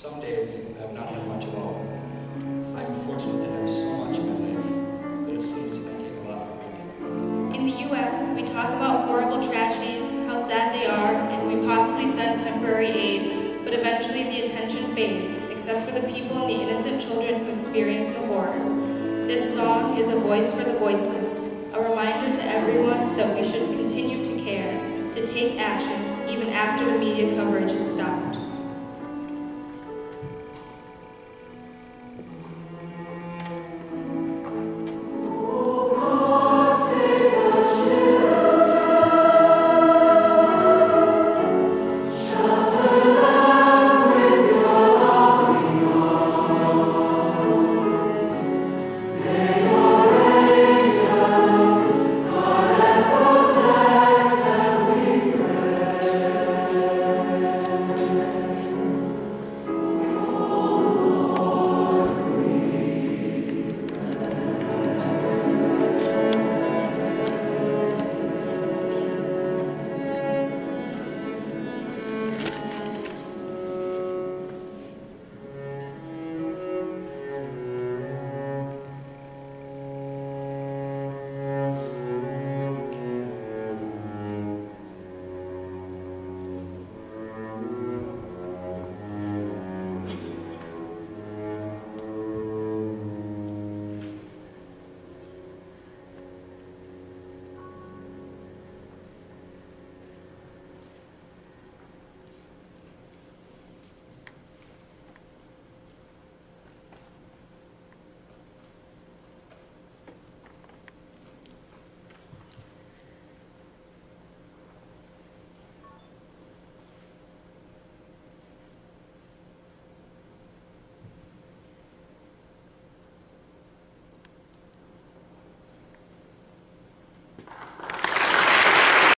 Some days I have not had much at all. I am fortunate to have so much in my life, but it seems I take a lot. In the U.S., we talk about horrible tragedies, how sad they are, and we possibly send temporary aid, but eventually the attention fades, except for the people and the innocent children who experience the horrors. This song is a voice for the voiceless, a reminder to everyone that we should continue to care, to take action, even after the media coverage has stopped.